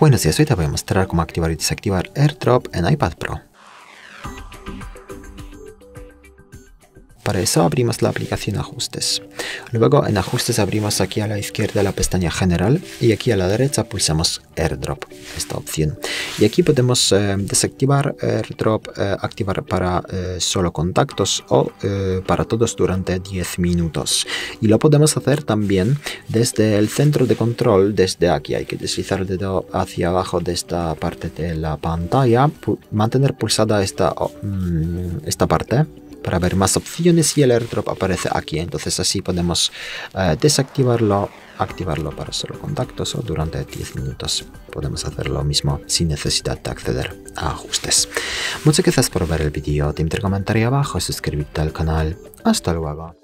Buenos días, hoy te voy a mostrar cómo activar y desactivar AirDrop en iPad Pro. Para eso abrimos la aplicación Ajustes. Luego en Ajustes abrimos aquí a la izquierda la pestaña General y aquí a la derecha pulsamos AirDrop, esta opción. Y aquí podemos eh, desactivar AirDrop, eh, activar para eh, solo contactos o para todos durante 10 minutos. Y lo podemos hacer también desde el centro de control, desde aquí. Hay que deslizar el dedo hacia abajo de esta parte de la pantalla, mantener pulsada esta, mm, esta parte para ver más opciones y el airdrop aparece aquí. Entonces así podemos eh, desactivarlo, activarlo para solo contactos o durante 10 minutos. Podemos hacer lo mismo sin necesidad de acceder a ajustes. Muchas gracias por ver el vídeo. Te comentario abajo, suscríbete al canal. Hasta luego.